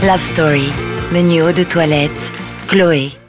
Love Story, Menu new eau de toilette, Chloé.